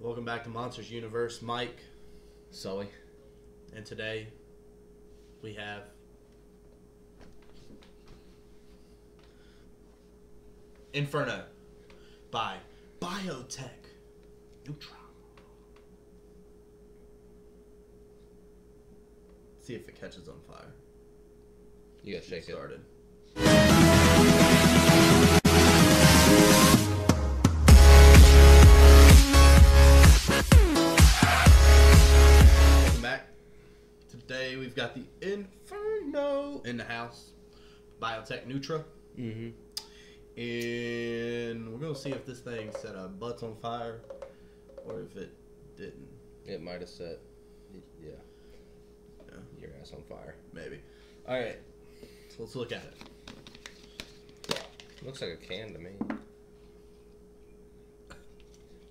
Welcome back to Monsters Universe, Mike, Sully. and today we have Inferno by Biotech Nutra. See if it catches on fire. You gotta shake it. Started. Biotech Nutra, Mm-hmm. and we're gonna see if this thing set our butts on fire or if it didn't. It might have set, yeah, Yeah. your ass on fire. Maybe. All right, so let's look at it. Looks like a can to me.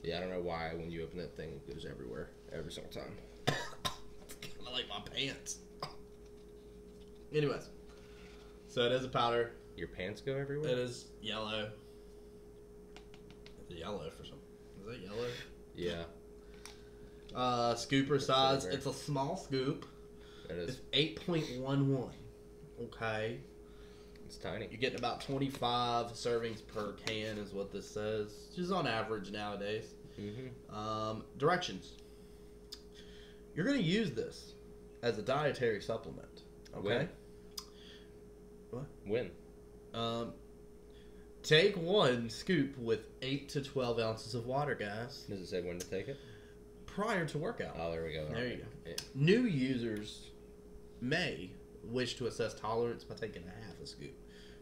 Yeah, I don't know why when you open that thing it goes everywhere every single time. I like my pants. Anyways, so it is a powder. Your pants go everywhere. It is yellow. It's yellow for some. Is that yellow? Yeah, Uh, scooper size. It's a small scoop. it eight point one one. Okay, It's tiny. you're getting about twenty five servings per can, is what this says, which is on average nowadays. Mm-hmm. Um, directions. You're going to use this as a dietary supplement. Okay. When? Um, take one scoop with eight to twelve ounces of water, guys, Does it say when to take it? prior to workout. Oh, there we go. There you go. Yeah. New users may wish to assess tolerance by taking a half a scoop.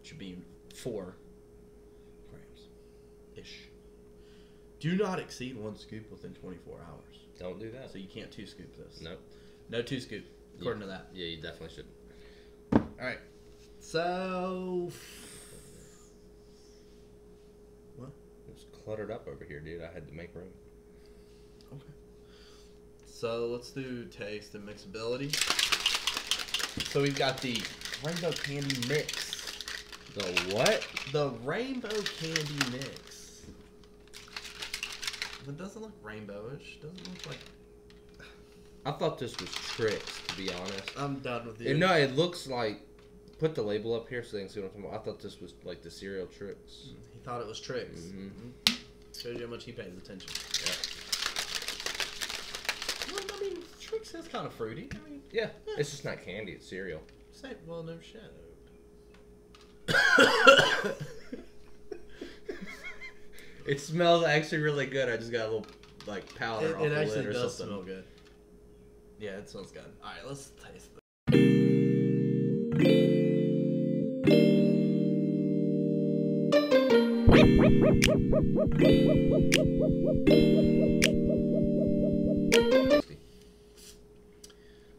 Should be four grams ish. Do not exceed one scoop within 24 hours. Don't do that. So you can't two scoop this. Nope. No two scoop, according to that. Yeah, you definitely shouldn't. All right. So. What? It's cluttered up over here, dude. I had to make room. Okay. So let's do taste and mixability. So we've got the rainbow candy mix. The what? The rainbow candy mix. It doesn't look rainbowish. Doesn't look like. I thought this was Trix, to be honest. I'm done with you. And no, it looks like. Put the label up here so they can see what I'm talking about. I thought this was like the cereal Trix. He thought it was Trix. Mhm. Shows you how much he pays attention. Yeah. Well, I mean, Trix is kind of fruity. I mean, Yeah, it's just not candy. It's cereal. say well, no shit. It smells actually really good. I just got a little like powder It, off it the lid or does something. smell good. Yeah, it smells good. All right, let's taste it.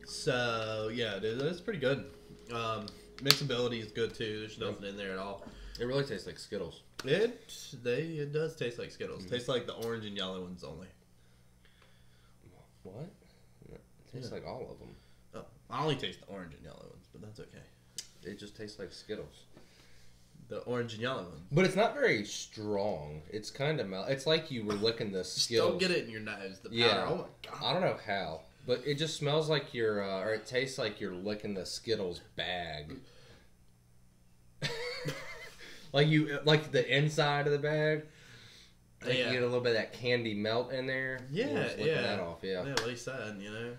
So yeah, it's pretty good. Um, mixability is good too. There's nothing in there at all. It really tastes like Skittles. It they it does taste like Skittles. Tastes like the orange and yellow ones only. What? It tastes Yeah. like all of them. Oh, I only taste the orange and yellow ones, but that's okay. It just tastes like Skittles. The orange and yellow ones. But it's not very strong. It's kind of mel. It's like you were licking the Skittles. don't get it in your nose. The powder. Yeah. Oh my god. I don't know how, but it just smells like you're, uh, or it tastes like you're licking the Skittles bag. like you, like the inside of the bag. Like Yeah. you get a little bit of that candy melt in there. Yeah, yeah. that off. Yeah. Yeah, what he said, you know,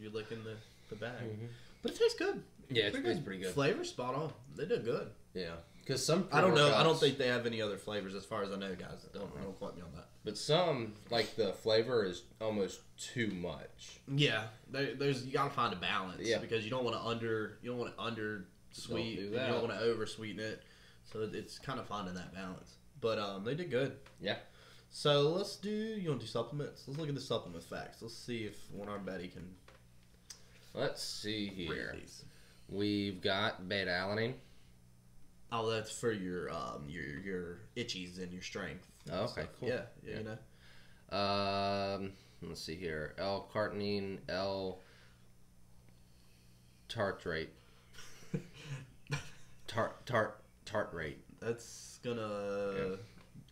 you're licking the, the bag. Mhm. But it tastes good. Yeah, it's, it's pretty good. Flavor spot on. They did good. Yeah, because some I don't know. I don't think they have any other flavors as far as I know, guys. Don't don't quote me on that. But some like the flavor is almost too much. Yeah, there, there's you gotta find a balance. Yeah. because you don't want to under you don't want to under sweet. do and that. You don't want to over sweeten it. So it's kind of finding that balance. But um, they did good. Yeah. So let's do. You want to do supplements? Let's look at the supplement facts. Let's see if one our Betty can Let's see here. these. We've got beta alanine. Oh, that's for your um your your itchies and your strength. and Oh, okay, stuff. cool. Yeah, yeah, Yeah. you know. Um, let's see here. L-carnitine, L tartrate. Tart tart tartrate. That's gonna Yeah.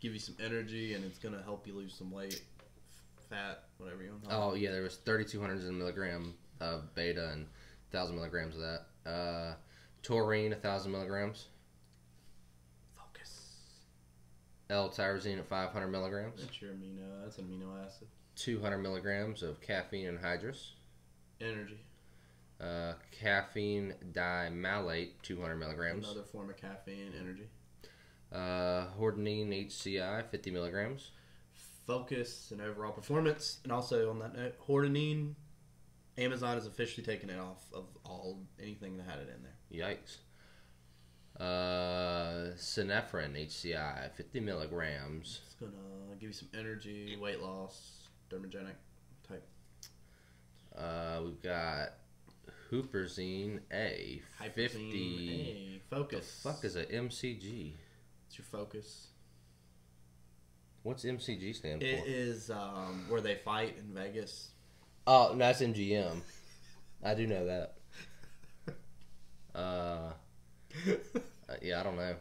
give you some energy and it's gonna help you lose some weight fat, whatever you want. Oh yeah, there was 3,200 milligram of beta and 1,000 milligrams of that. Uh, taurine, 1,000 milligrams. it. Focus. L-tyrosine at 500 milligrams. That's your amino. That's an amino acid. 200 milligrams of caffeine anhydrous. Energy. Uh, caffeine dimalate, 200 milligrams. Another form of caffeine. Energy. Uh, hordenine HCI, 50 milligrams. Focus and overall performance. And also on that note, hordenine. Amazon has officially taken it off of all anything that had it in there. Yikes. Uh, synephrine HCI, 50 milligrams. It's gonna give you some energy, weight loss, dermogenic type. Uh, we've got Huperzine A, 50. Hyperzine A. The Focus. fuck is a MCG? It's your focus. What's MCG stand for? It is um, where they fight in Vegas. Oh, no, that's MGM. I do know that. Uh, uh, yeah, I don't know.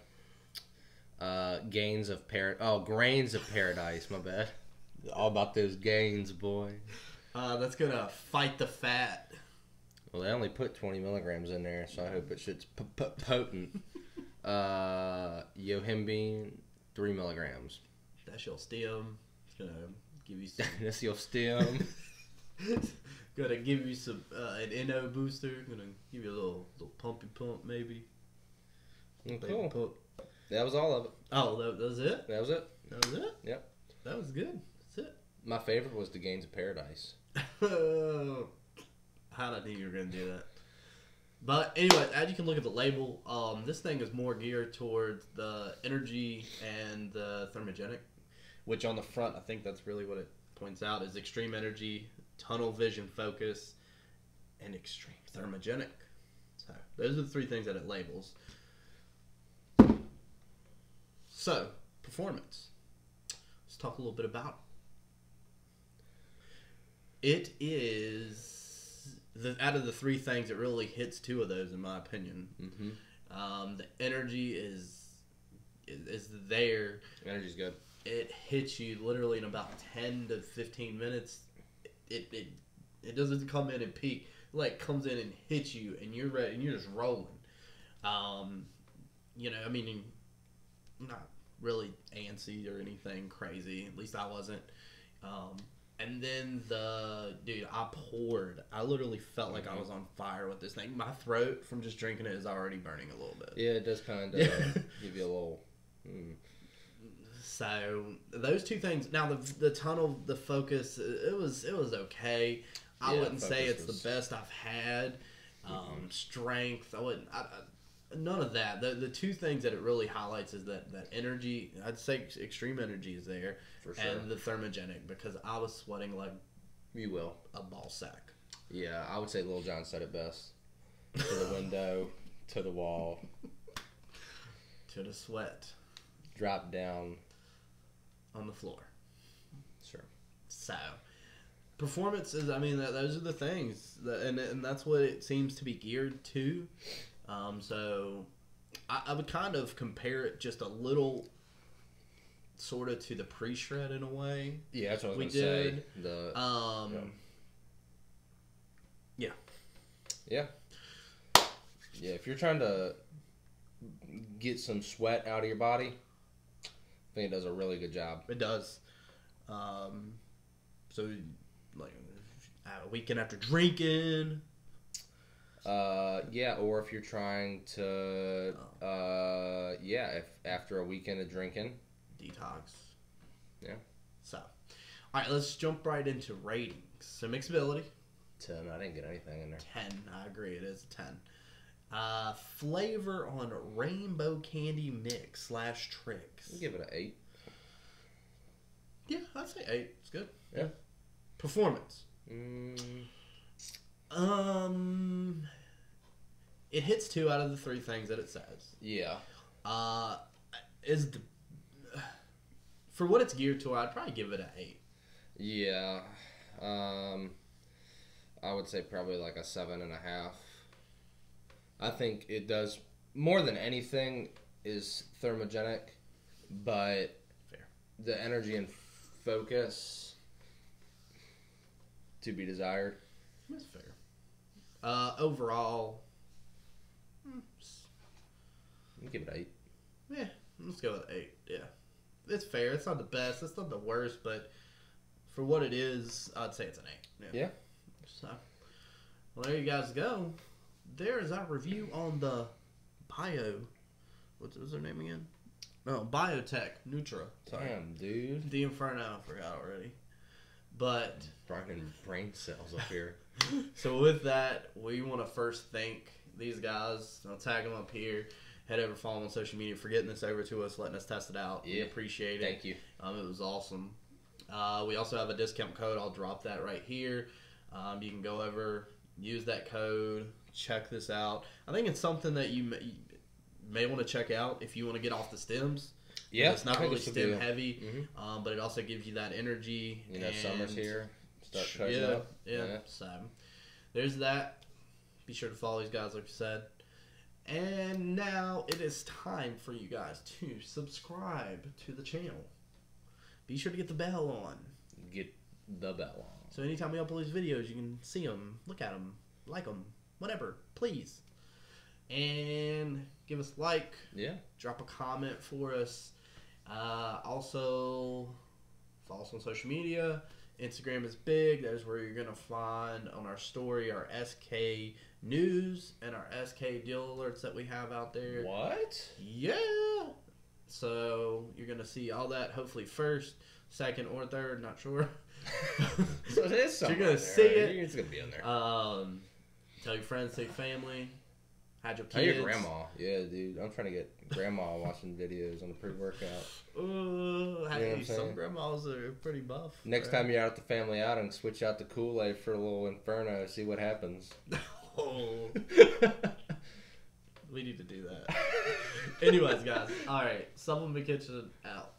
Uh, gains of par. Oh, grains of paradise. My bad. All about those gains, boy. Uh, that's gonna fight the fat. Well, they only put 20 milligrams in there, so I hope it shit's p- p- potent. uh, yohimbine, 3 milligrams. That's your stem. It's gonna give you some. That's your stem. gonna give you some uh, an NO booster. Gonna give you a little little pumpy pump maybe. Cool. pump. That was all of it. Oh, that, that was it. That was it. That was it. Yep. That was good. That's it. My favorite was the Gains of Paradise. How did I knew you were gonna do that? But anyway, as you can look at the label, um, this thing is more geared towards the energy and the thermogenic, which on the front, I think that's really what it points out is extreme energy, tunnel vision focus, and extreme thermogenic. So those are the three things that it labels. So performance. Let's talk a little bit about it. It is the out of the three things, it really hits two of those in my opinion. Mm-hmm. Um, the energy is, is is there. Energy's good. It hits you literally in about ten to fifteen minutes. It it it doesn't come in and peak. It, like comes in and hits you, and you're ready, and you're just rolling. Um, you know, I mean, not really antsy or anything crazy. At least I wasn't. Um, and then the dude, I poured. I literally felt like I was on fire with this thing. My throat from just drinking it is already burning a little bit. Yeah, it does kind of give you a little. Mm. So those two things. Now the the tunnel, the focus, it was it was okay. I Yeah, wouldn't say it's was- the best I've had. Um, Strength, I wouldn't. I, I, none of that. The the two things that it really highlights is that that energy. I'd say extreme energy is there, For sure. and the thermogenic because I was sweating like You will. a ball sack. Yeah, I would say Lil Jon said it best. To the window, to the wall, To the sweat drop down. on the floor. Sure. So, performances. I mean, those are the things, and and that's what it seems to be geared to. Um, so, I, I would kind of compare it just a little, sort of to the pre-shred in a way. Yeah, that's what I was We gonna say. did. The Um, Yeah. yeah, yeah. If you're trying to get some sweat out of your body, I think it does a really good job. It does. Um, so, like a weekend after drinking. Uh, yeah, or if you're trying to, Oh. uh, yeah, if after a weekend of drinking, detox. Yeah. So, all right, let's jump right into ratings. So, mixability, ten. I didn't get anything in there. 10. I agree, it is a 10. Uh, flavor on rainbow candy mix slash Trix. I'll give it an eight. Yeah, I'd say 8. It's good. Yeah. Performance. Mm, Um, it hits two out of the three things that it says. yeah, Uh, is the for what it's geared to, I'd probably give it an eight. yeah. Um, I would say probably like a seven and a half. I think it does more than anything is thermogenic, but Fair. the energy and focus to be desired. That's fair. Uh, overall, hmm, s- I'll give it eight. yeah, let's go with eight. Yeah, it's fair. It's not the best. It's not the worst, but for what it is, I'd say it's an eight. Yeah. So, well, there you guys go. There is our review on the bio. What was their name again? No, Biotech Nutra. Sorry. Damn, dude. The Inferno, I forgot already. But Brian brain cells up here. so with that, we want to first thank these guys. I'll tag them up here. Head over, follow them on social media for getting this over to us, letting us test it out. We appreciate it. Thank you. Um, it was awesome. Uh, we also have a discount code. I'll drop that right here. Um, you can go over, use that code, check this out. I think it's something that you may, you may want to check out if you want to get off the stems. Yeah, it's not really stem heavy, Mhm. um, but it also gives you that energy. You know, summer's here. Start yeah, up. yeah, So there's that. Be sure to follow these guys, like you said. And now it is time for you guys to subscribe to the channel. Be sure to get the bell on. Get the bell on. So anytime we upload these videos, you can see them, look at them, like them, whatever, please. And give us a like, Yeah. drop a comment for us. Uh, also, follow us on social media. Instagram is big. That is where you're gonna find on our story our SK news and our SK deal alerts that we have out there. What? Yeah. So you're gonna see all that hopefully first, second, or third. Not sure. so it is You're gonna see it. It's gonna be in there. Um, tell your friends, tell your family, hide your Tell kids. your grandma. Yeah, dude. I'm trying to get grandma watching videos on the pre-workout. Uh, You know what hey, I'm some grandmas are pretty buff. Next right? time you're out at the family outing, switch out the Kool-Aid for a little Inferno. See what happens. oh, we need to do that. Anyways, guys. All right, supplement kitchen out.